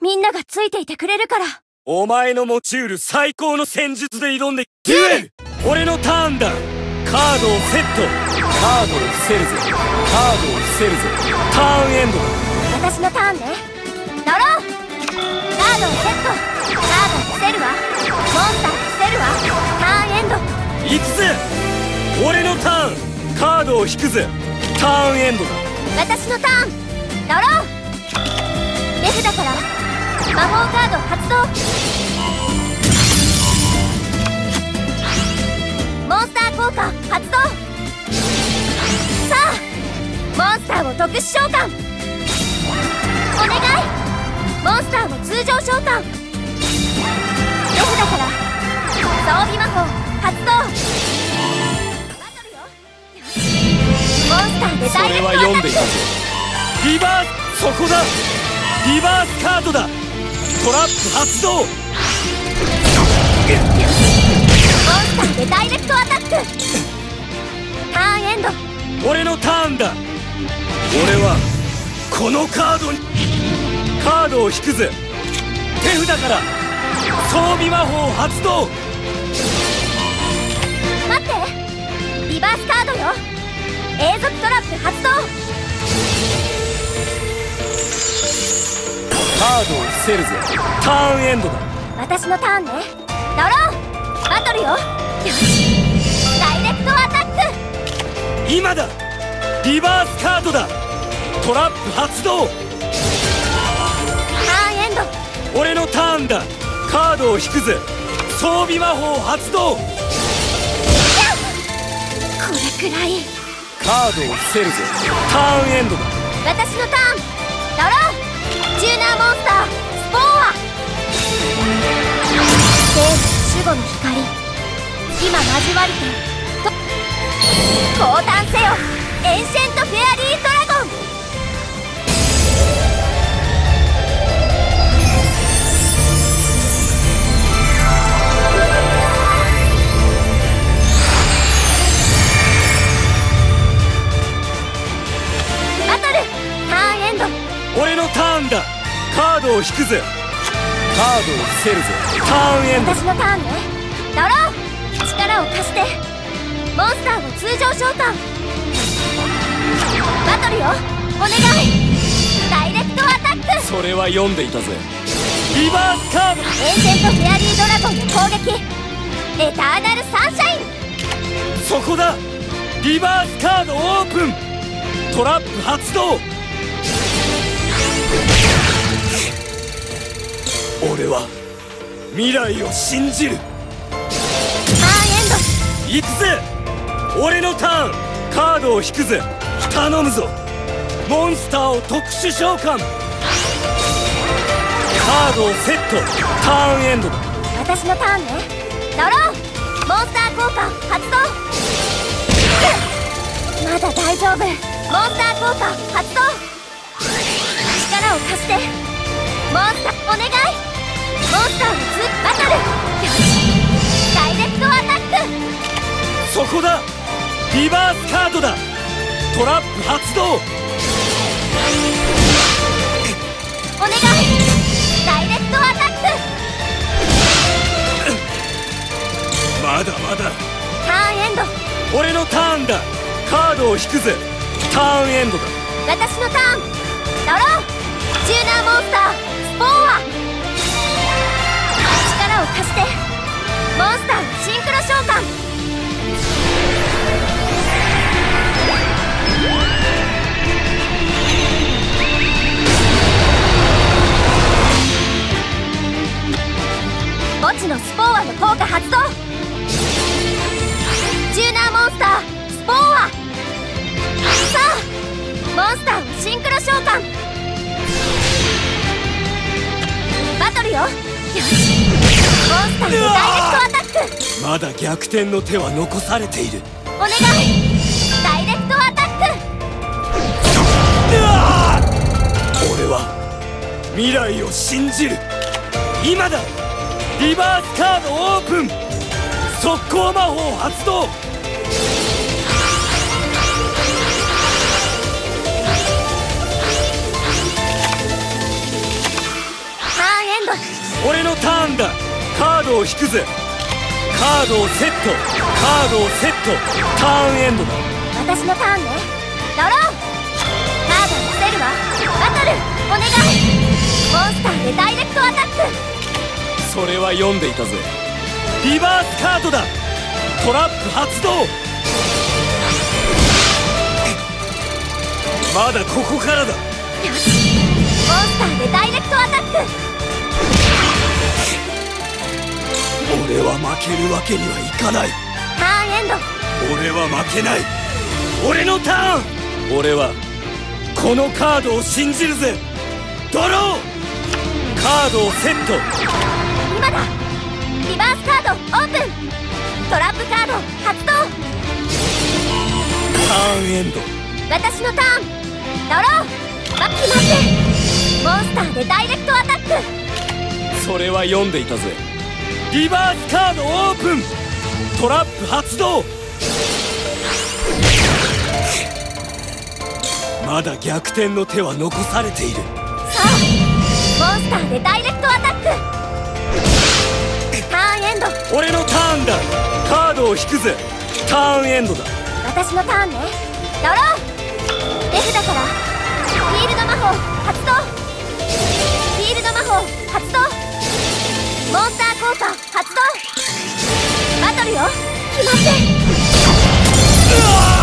みんながついていてくれるから。お前の持ちうる最高の戦術で挑んでデュエル!俺のターンだ!カードをセット。カードを伏せるぜカードを伏せるぜターンエンドだ。私のターンね。乗ろう。カードをセット。カードを伏せるわモンスター伏せるわターンエンド。行くぜ。俺のターン。カードを引くぜ。ターンエンドだ。私のターン。乗ろう。レフだから。魔法カード発動。モンスター効果発動。さあモンスターを特殊召喚。お願い。モンスターを通常召喚。レフだから。装備魔法発動。モンスターでダイレクトアタック。リバースそこだ。リバースカードだ。トラップ発動。俺のターンだ。俺はこのカードにカードを引くぜ。手札から装備魔法発動。待って。リバースカードよ。永続トラップ発動。カードを伏せるぜ。ターンエンドだ。私のターンね。乗ろう。バトルよ。よし今だ。リバースカードだ。トラップ発動。ターンエンド。俺のターンだ。カードを引くぜ。装備魔法発動。これくらい。カードを伏せるぜ。ターンエンドだ。私のターン。乗ろうチューナーモンスター。スポーア聖守護の光。今交わりてと降誕せよ。エンシェントフェアリードラゴン。バトル。ターンエンド。俺のターンだ。カードを引くぜ。カードを伏せるぜ。ターンエンド。私のターンね。乗ろう力を貸してモンスターを通常召喚。バトルよ。お願い。ダイレクトアタック。それは読んでいたぜ。リバースカードエージェントフェアリードラゴンの攻撃。エターナルサンシャイン。そこだ。リバースカードオープン。トラップ発動。俺は未来を信じる。ターンエンド。行くぜ俺のターン。カードを引くぜ。頼むぞ。モンスターを特殊召喚。カードをセット。ターンエンド。だ私のターンね。乗ろう。モンスター効果発動。まだ大丈夫。モンスター効果発動。力を貸して。モンスターお願い。モンスターのツーバトルダイレクトアタック。そこだリバースカードだ。トラップ発動。お願い。ダイレクトアタック。まだまだ。ターンエンド。俺のターンだ。カードを引くぜ。ターンエンドだ。私のターン。乗ろう。チューナーモンスター。スポーアを貸して。モンスターのシンよ。よし。モンスターのダイレクトアタック。まだ逆転の手は残されている。お願い。ダイレクトアタック。俺は未来を信じる。今だ。リバースカードオープン。速攻魔法発動を引くぜ。カードをセット。カードをセット。ターンエンドだ。私のターンね。ドローカードを伏せるわ。バトル。お願い。モンスターでダイレクトアタック。それは読んでいたぜ。リバースカードだ。トラップ発動。まだここからだ。よし。モンスターでけるわけにはいかない。ターンエンド。俺は負けない。俺のターン。俺はこのカードを信じるぜ。ドロー。カードをセット。今だ。リバースカードオープン。トラップカード発動。ターンエンド。私のターン。ドロー。バッキ待って。モンスターでダイレクトアタック。それは読んでいたぜリバースカードオープン。トラップ発動。まだ逆転の手は残されている。さあモンスターでダイレクトアタック。ターンエンド。俺のターンだ。カードを引くぜ。ターンエンドだ。私のターンね。ドロー発動バトルよ決まって